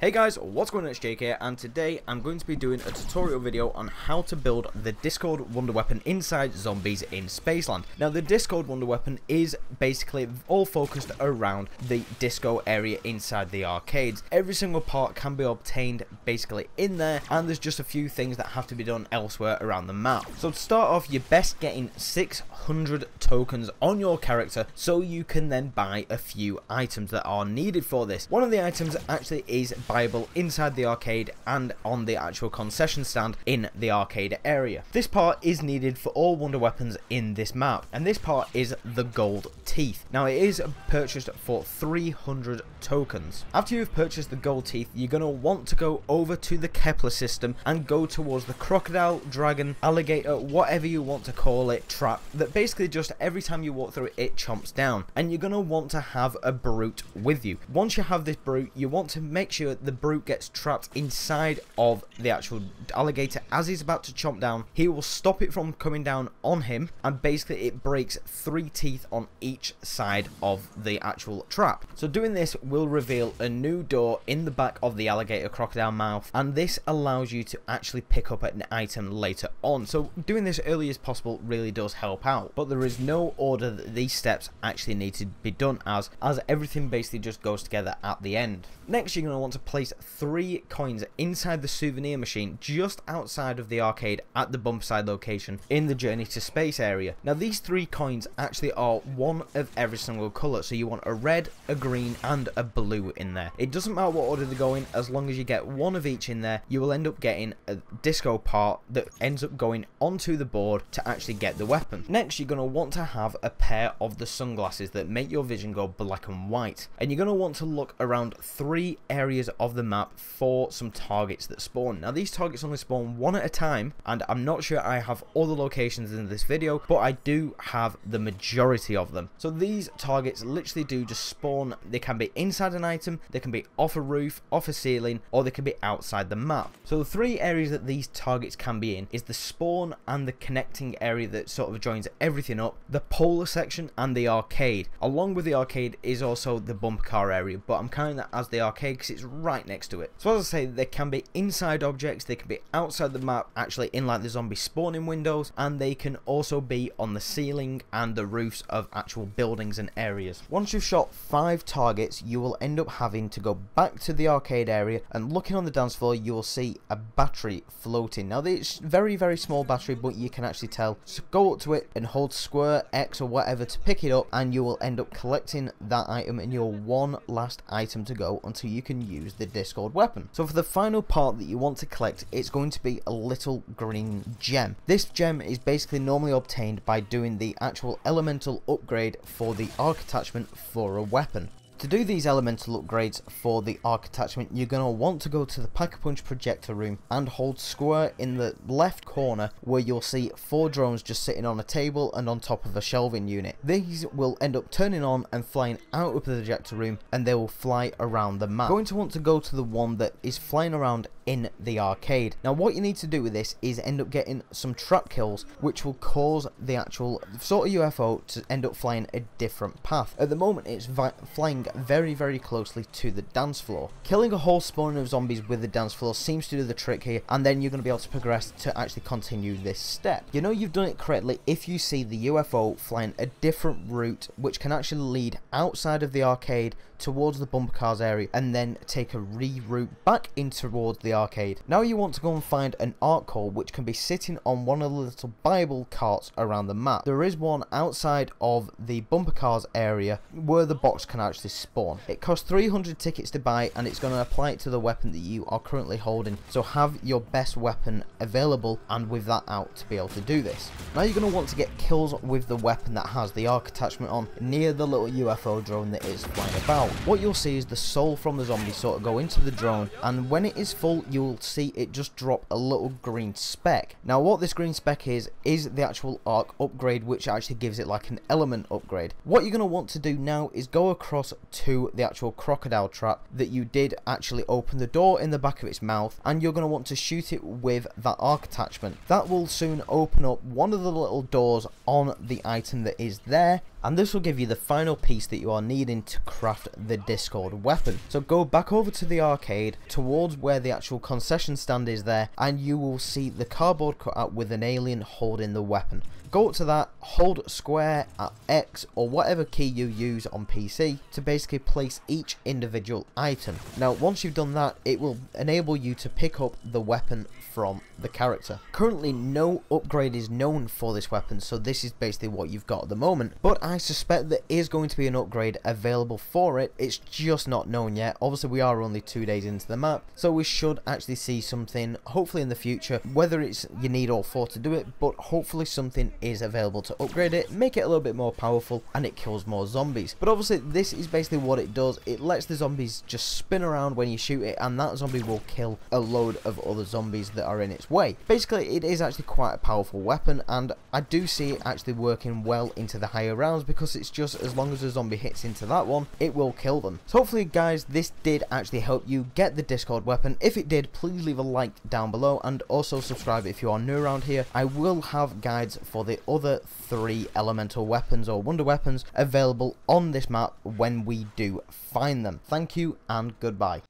Hey guys, what's going on, it's Jake here, and today I'm going to be doing a tutorial video on how to build the Dischord Wonder Weapon inside Zombies in Spaceland. Now the Dischord Wonder Weapon is basically all focused around the disco area inside the arcades. Every single part can be obtained basically in there, and there's just a few things that have to be done elsewhere around the map. So to start off, you're best getting 600 tokens on your character so you can then buy a few items that are needed for this. One of the items actually is buyable inside the arcade and on the actual concession stand in the arcade area. This part is needed for all wonder weapons in this map and this part is the gold teeth. Now it is purchased for 300 tokens. After you've purchased the gold teeth you're going to want to go over to the Kepler system and go towards the crocodile, dragon, alligator, whatever you want to call it, trap that basically just every time you walk through it, it chomps down and you're going to want to have a brute with you. Once you have this brute you want to make sure the brute gets trapped inside of the actual alligator as he's about to chomp down. He will stop it from coming down on him and basically it breaks three teeth on each side of the actual trap. So doing this will reveal a new door in the back of the alligator crocodile mouth and this allows you to actually pick up an item later on. So doing this early as possible really does help out but there is no order that these steps actually need to be done as as everything basically just goes together at the end. Next you're going to want to place three coins inside the souvenir machine just outside of the arcade at the bump side location in the journey to space area. Now these three coins actually are one of every single colour so you want a red, a green and a blue in there. It doesn't matter what order they go in as long as you get one of each in there you will end up getting a disco part that ends up going onto the board to actually get the weapon. Next you're going to want to have a pair of the sunglasses that make your vision go black and white and you're going to want to look around three areas of the map for some targets that spawn. Now these targets only spawn one at a time and I'm not sure I have all the locations in this video but I do have the majority of them. So these targets literally do just spawn, they can be inside an item, they can be off a roof, off a ceiling or they can be outside the map. So the three areas that these targets can be in is the spawn and the connecting area that sort of joins everything up, the polar section and the arcade. Along with the arcade is also the bumper car area but I'm counting that as the arcade because it's right next to it. So as I say, they can be inside objects, they can be outside the map, actually in like the zombie spawning windows, and they can also be on the ceiling and the roofs of actual buildings and areas. Once you've shot five targets, you will end up having to go back to the arcade area, and looking on the dance floor, you will see a battery floating. Now, it's very, very small battery, but you can actually tell. So go up to it and hold square X or whatever to pick it up, and you will end up collecting that item in your one last item to go until you can use the Dischord weapon. So for the final part that you want to collect, it's going to be a little green gem. This gem is basically normally obtained by doing the actual elemental upgrade for the arc attachment for a weapon. To do these elemental upgrades for the arc attachment, you're going to want to go to the Pack-a-Punch projector room and hold square in the left corner where you'll see four drones just sitting on a table and on top of a shelving unit. These will end up turning on and flying out of the projector room and they will fly around the map. Going to want to go to the one that is flying around in the arcade. Now what you need to do with this is end up getting some trap kills which will cause the actual sort of UFO to end up flying a different path. At the moment it's flying very very closely to the dance floor. Killing a whole spawn of zombies with the dance floor seems to do the trick here and then you're going to be able to progress to actually continue this step. You know you've done it correctly if you see the UFO flying a different route which can actually lead outside of the arcade towards the bumper cars area and then take a reroute back in towards the arcade. Now you want to go and find an arc core which can be sitting on one of the little Bible carts around the map. There is one outside of the bumper cars area where the box can actually spawn. It costs 300 tickets to buy and it's going to apply it to the weapon that you are currently holding. So have your best weapon available and with that out to be able to do this. Now you're going to want to get kills with the weapon that has the arc attachment on near the little UFO drone that is flying about. What you'll see is the soul from the zombie sort of go into the drone and when it is full you'll see it just drop a little green speck. Now what this green speck is, is the actual arc upgrade which actually gives it like an element upgrade. What you're going to want to do now is go across to the actual crocodile trap that you did actually open the door in the back of its mouth and you're going to want to shoot it with that arc attachment. That will soon open up one of the little doors on the item that is there and this will give you the final piece that you are needing to craft the Dischord weapon. So go back over to the arcade towards where the actual concession stand is there and you will see the cardboard cutout with an alien holding the weapon. Go up to that, hold square at X or whatever key you use on PC to basically place each individual item. Now once you've done that it will enable you to pick up the weapon from the character. Currently no upgrade is known for this weapon so this is basically what you've got at the moment but I suspect there is going to be an upgrade available for it. It's just not known yet. Obviously we are only two days into the map so we should actually see something hopefully in the future. Whether it's you need all four to do it but hopefully something is available to upgrade it make it a little bit more powerful and it kills more zombies. But obviously this is basically what it does. It lets the zombies just spin around when you shoot it and that zombie will kill a load of other zombies that are in its way. Basically, it is actually quite a powerful weapon, and I do see it actually working well into the higher rounds because it's just as long as a zombie hits into that one, it will kill them. So hopefully, guys, this did actually help you get the Dischord weapon. If it did, please leave a like down below and also subscribe if you are new around here. I will have guides for the other three elemental weapons or wonder weapons available on this map when we do find them. Thank you and goodbye.